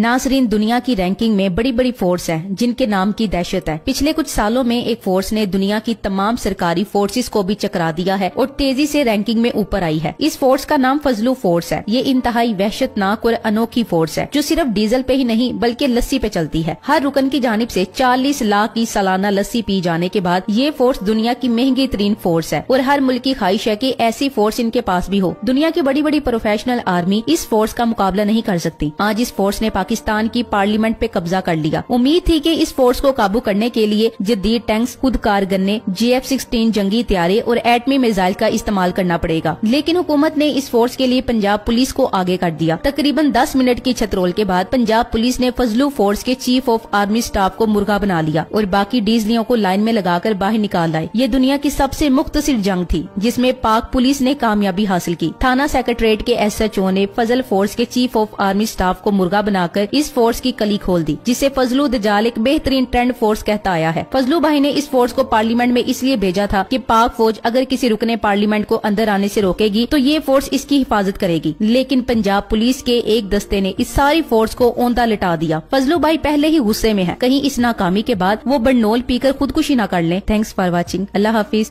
नासरीन दुनिया की रैंकिंग में बड़ी बड़ी फोर्स है, जिनके नाम की दहशत है। पिछले कुछ सालों में एक फोर्स ने दुनिया की तमाम सरकारी फोर्सेस को भी चकरा दिया है और तेज़ी से रैंकिंग में ऊपर आई है। इस फोर्स का नाम फजलू फोर्स है। ये इंतहाई वहशतनाक और अनोखी फोर्स है, जो सिर्फ़ डीजल पे ही नहीं, बल्कि लस्सी पे चलती है। हर रुकन की जानब ऐसी चालीस लाख की सालाना लस्सी पी जाने के बाद ये फोर्स दुनिया की महँगी तरीन फोर्स है और हर मुल्क की ख्वाहिश है की ऐसी फोर्स इनके पास भी हो। दुनिया की बड़ी बड़ी प्रोफेशनल आर्मी इस फोर्स का मुकाबला नहीं कर सकती। आज इस फोर्स ने की पार्लियामेंट पे कब्जा कर लिया। उम्मीद थी कि इस फोर्स को काबू करने के लिए जदीद टैंक्स, खुद कार गन्ने जी एफ़ सिक्सटीन जंगी त्यारे और एटमी मिसाइल का इस्तेमाल करना पड़ेगा। लेकिन हुकूमत ने इस फोर्स के लिए पंजाब पुलिस को आगे कर दिया। तकरीबन दस मिनट की छतरोल के बाद पंजाब पुलिस ने फजलू फोर्स के चीफ ऑफ़ आर्मी स्टाफ को मुर्गा बना लिया और बाकी डीजलियों को लाइन में लगाकर बाहर निकाल लाए। ये दुनिया की सबसे मुख्तसर जंग थी, जिसमें पाक पुलिस ने कामयाबी हासिल की। थाना सेक्रेटरेट के एस एच ओ ने फजल फोर्स के चीफ ऑफ़ आर्मी स्टाफ को मुर्गा बनाकर इस फोर्स की कली खोल दी, जिसे फजलू दजाल एक बेहतरीन ट्रेंड फोर्स कहता आया है। फजलू भाई ने इस फोर्स को पार्लियामेंट में इसलिए भेजा था कि पाक फौज अगर किसी रुकने पार्लियामेंट को अंदर आने से रोकेगी तो ये फोर्स इसकी हिफाजत करेगी। लेकिन पंजाब पुलिस के एक दस्ते ने इस सारी फोर्स को औंधा लिटा दिया। फजलू भाई पहले ही गुस्से में है। कहीं इस नाकामी के बाद वो बरनोल पीकर खुदकुशी न कर ले। थैंक्स फॉर वॉचिंग अल्लाह हाफिज।